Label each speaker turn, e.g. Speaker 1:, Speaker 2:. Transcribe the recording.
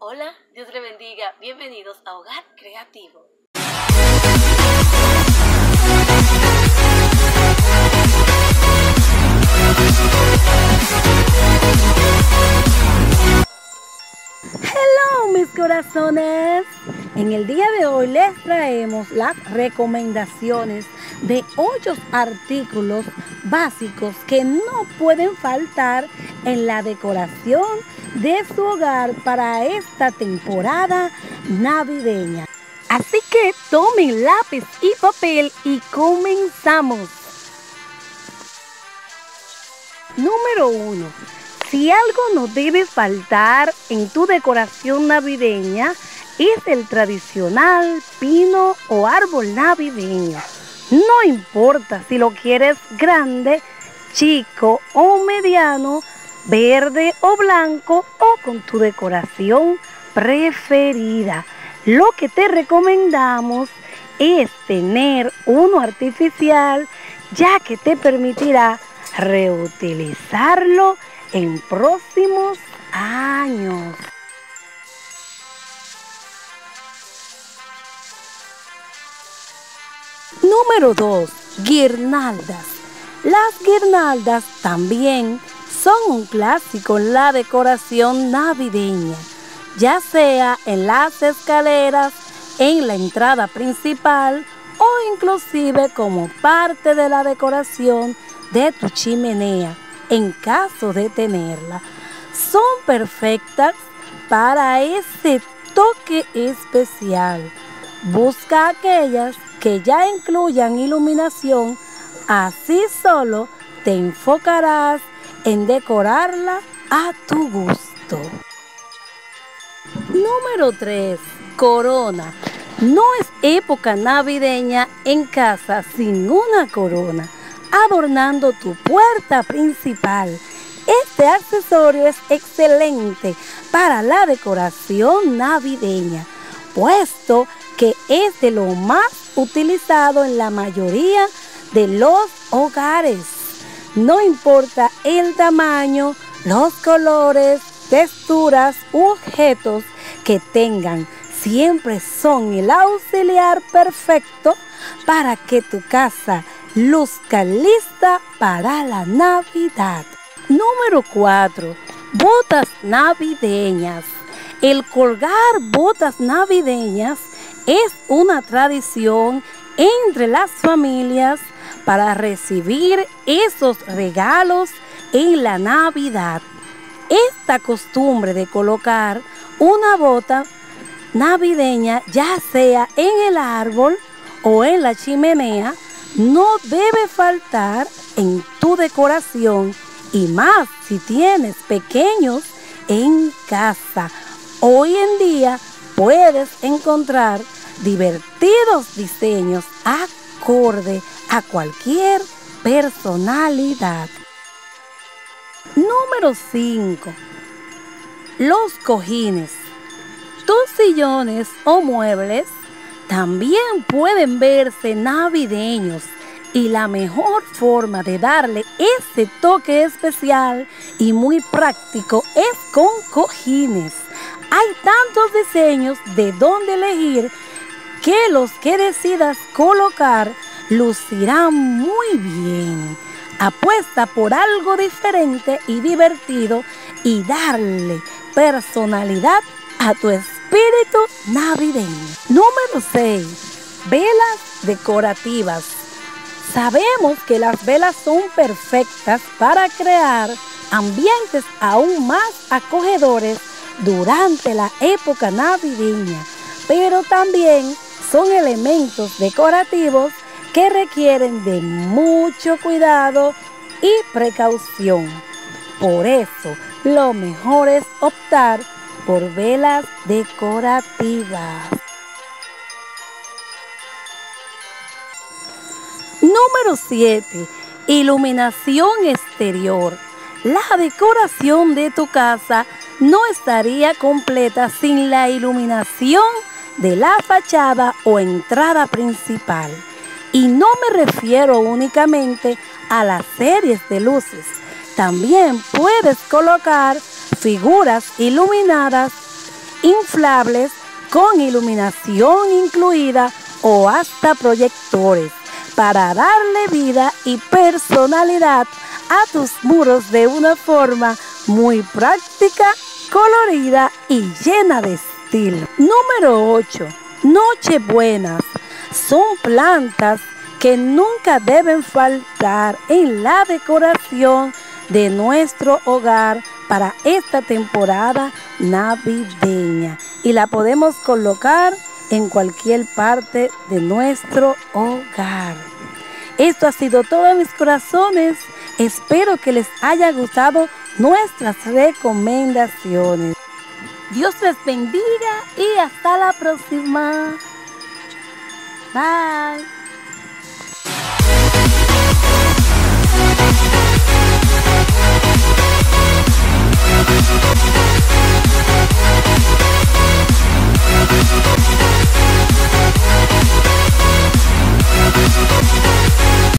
Speaker 1: Hola, Dios le bendiga. Bienvenidos a Hogar Creativo.
Speaker 2: En el día de hoy les traemos las recomendaciones de ocho artículos básicos que no pueden faltar en la decoración de su hogar para esta temporada navideña. Así que tomen lápiz y papel y comenzamos. Número 1. Si algo no debe faltar en tu decoración navideña, es el tradicional pino o árbol navideño. No importa si lo quieres grande, chico o mediano, verde o blanco o con tu decoración preferida. Lo que te recomendamos es tener uno artificial ya que te permitirá reutilizarlo en próximos años. Número 2. Guirnaldas. Las guirnaldas también son un clásico en la decoración navideña, ya sea en las escaleras, en la entrada principal o inclusive como parte de la decoración de tu chimenea en caso de tenerla. Son perfectas para ese toque especial. Busca aquellas que ya incluyan iluminación, así solo te enfocarás en decorarla a tu gusto. Número 3. Corona. No es época navideña en casa sin una corona, adornando tu puerta principal. Este accesorio es excelente para la decoración navideña, puesto que es de lo más utilizado en la mayoría de los hogares. No importa el tamaño, los colores, texturas u objetos que tengan, siempre son el auxiliar perfecto para que tu casa luzca lista para la Navidad. Número 4. Botas navideñas. El colgar botas navideñas es una tradición entre las familias para recibir esos regalos en la Navidad. Esta costumbre de colocar una bota navideña, ya sea en el árbol o en la chimenea, no debe faltar en tu decoración y más si tienes pequeños en casa. Hoy en día puedes encontrar divertidos diseños acorde a cualquier personalidad. Número 5. Los cojines. Tus sillones o muebles también pueden verse navideños y la mejor forma de darle ese toque especial y muy práctico es con cojines. Hay tantos diseños de dónde elegir que los que decidas colocar lucirán muy bien. Apuesta por algo diferente y divertido y darle personalidad a tu espíritu navideño. Número 6. Velas decorativas. Sabemos que las velas son perfectas para crear ambientes aún más acogedores durante la época navideña, pero también son elementos decorativos que requieren de mucho cuidado y precaución. Por eso, lo mejor es optar por velas decorativas. Número 7. Iluminación exterior. La decoración de tu casa no estaría completa sin la iluminación de la fachada o entrada principal. Y no me refiero únicamente a las series de luces. También puedes colocar figuras iluminadas inflables con iluminación incluida o hasta proyectores para darle vida y personalidad a tus muros de una forma muy práctica, colorida y llena de estilo. Número 8. Nochebuenas. Son plantas que nunca deben faltar en la decoración de nuestro hogar para esta temporada navideña y la podemos colocar en cualquier parte de nuestro hogar. Esto ha sido todo mis corazones. Espero que les haya gustado nuestras recomendaciones. Dios les bendiga y hasta la próxima. Bye.